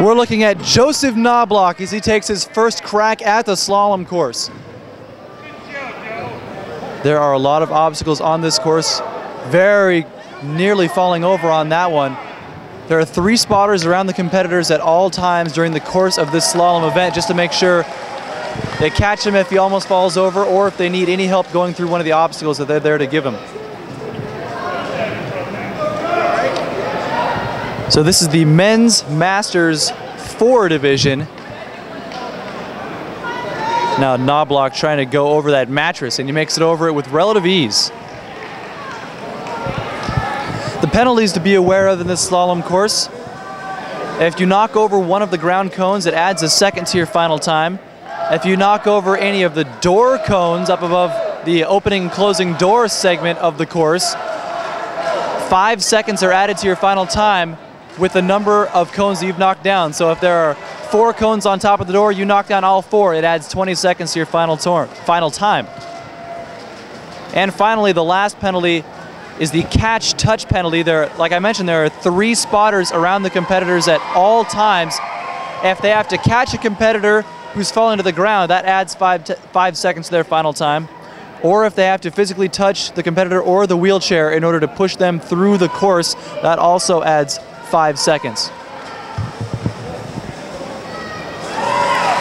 We're looking at Joseph Knobloch as he takes his first crack at the slalom course. There are a lot of obstacles on this course, very nearly falling over on that one. There are three spotters around the competitors at all times during the course of this slalom event just to make sure they catch him if he almost falls over or if they need any help going through one of the obstacles that they're there to give him. So this is the men's masters four division. Now Knobloch trying to go over that mattress and he makes it over it with relative ease. The penalties to be aware of in this slalom course. If you knock over one of the ground cones, it adds a second to your final time. If you knock over any of the door cones up above the opening and closing door segment of the course, five seconds are added to your final time with the number of cones that you've knocked down. So if there are four cones on top of the door, you knock down all four, it adds 20 seconds to your final, final time. And finally, the last penalty is the catch touch penalty. There, like I mentioned, there are three spotters around the competitors at all times. If they have to catch a competitor who's falling to the ground, that adds five, five seconds to their final time. Or if they have to physically touch the competitor or the wheelchair in order to push them through the course, that also adds five seconds.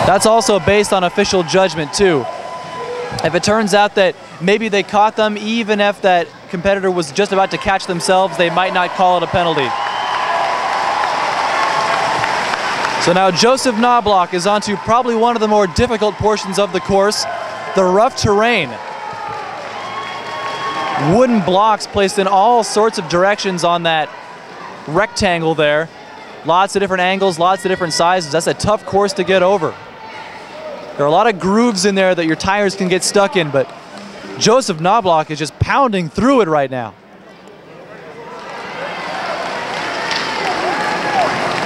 That's also based on official judgment too. If it turns out that maybe they caught them, even if that competitor was just about to catch themselves, they might not call it a penalty. So now Joseph Knobloch is onto probably one of the more difficult portions of the course, the rough terrain. Wooden blocks placed in all sorts of directions on that rectangle there. Lots of different angles, lots of different sizes. That's a tough course to get over. There are a lot of grooves in there that your tires can get stuck in, but Joseph Knobloch is just pounding through it right now.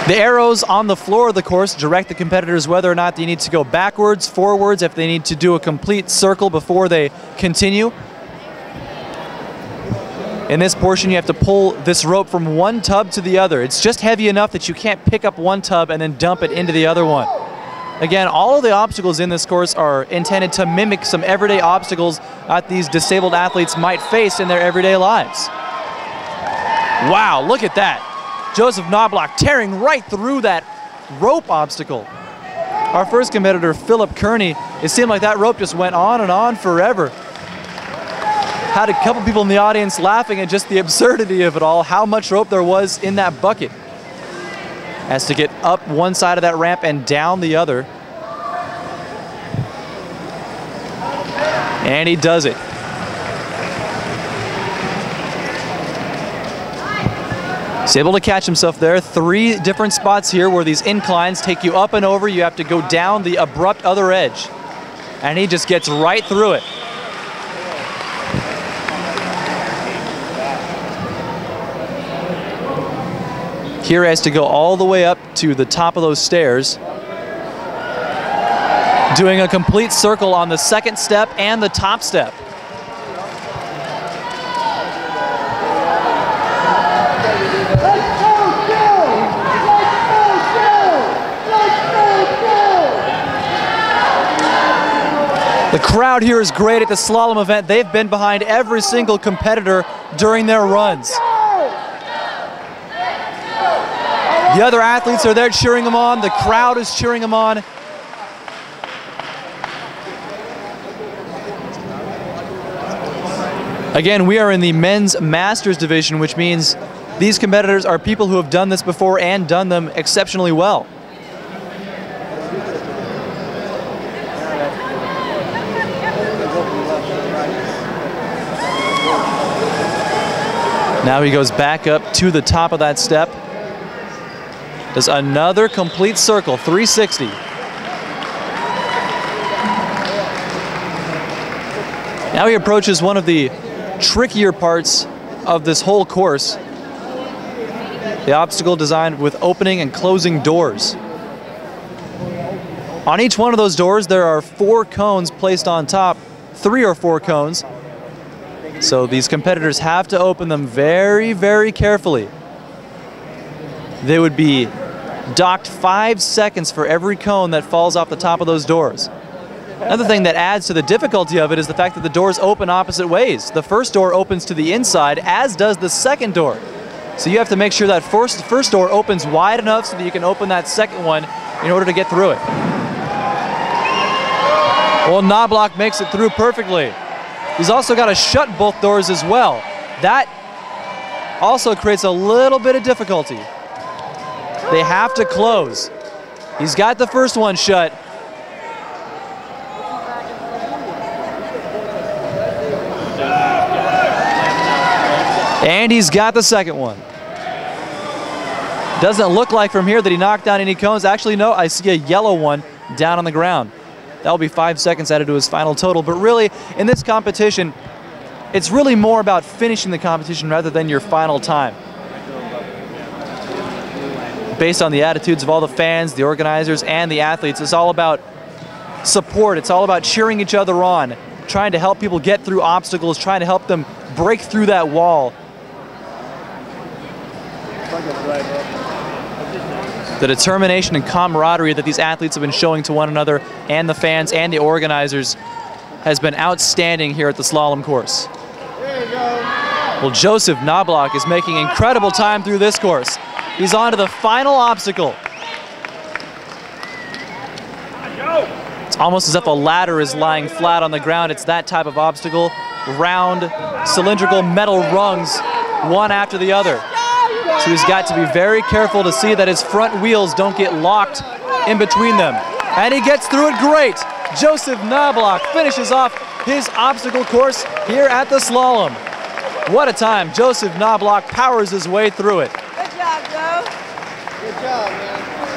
The arrows on the floor of the course direct the competitors whether or not they need to go backwards, forwards, if they need to do a complete circle before they continue. In this portion, you have to pull this rope from one tub to the other. It's just heavy enough that you can't pick up one tub and then dump it into the other one. Again, all of the obstacles in this course are intended to mimic some everyday obstacles that these disabled athletes might face in their everyday lives. Wow, look at that. Joseph Knobloch tearing right through that rope obstacle. Our first competitor, Philip Kearney, it seemed like that rope just went on and on forever had a couple people in the audience laughing at just the absurdity of it all, how much rope there was in that bucket. Has to get up one side of that ramp and down the other. And he does it. He's able to catch himself there. Three different spots here where these inclines take you up and over. You have to go down the abrupt other edge. And he just gets right through it. Here has to go all the way up to the top of those stairs. Doing a complete circle on the second step and the top step. The crowd here is great at the slalom event. They've been behind every single competitor during their runs. The other athletes are there cheering them on. The crowd is cheering them on. Again, we are in the men's masters division, which means these competitors are people who have done this before and done them exceptionally well. Now he goes back up to the top of that step. Does another complete circle, 360. Now he approaches one of the trickier parts of this whole course. The obstacle designed with opening and closing doors. On each one of those doors, there are four cones placed on top, three or four cones. So these competitors have to open them very, very carefully. They would be docked five seconds for every cone that falls off the top of those doors. Another thing that adds to the difficulty of it is the fact that the doors open opposite ways. The first door opens to the inside, as does the second door. So you have to make sure that first, first door opens wide enough so that you can open that second one in order to get through it. Well, Knobloch makes it through perfectly. He's also got to shut both doors as well. That also creates a little bit of difficulty. They have to close. He's got the first one shut. And he's got the second one. Doesn't look like from here that he knocked down any cones. Actually, no, I see a yellow one down on the ground. That'll be five seconds added to his final total. But really, in this competition, it's really more about finishing the competition rather than your final time. Based on the attitudes of all the fans, the organizers, and the athletes, it's all about support. It's all about cheering each other on, trying to help people get through obstacles, trying to help them break through that wall. The determination and camaraderie that these athletes have been showing to one another and the fans and the organizers has been outstanding here at the slalom course. Well, Joseph Knobloch is making incredible time through this course. He's on to the final obstacle. It's almost as if a ladder is lying flat on the ground. It's that type of obstacle. Round, cylindrical metal rungs, one after the other. So he's got to be very careful to see that his front wheels don't get locked in between them. And he gets through it great. Joseph Knobloch finishes off his obstacle course here at the slalom. What a time. Joseph Knobloch powers his way through it. job, man.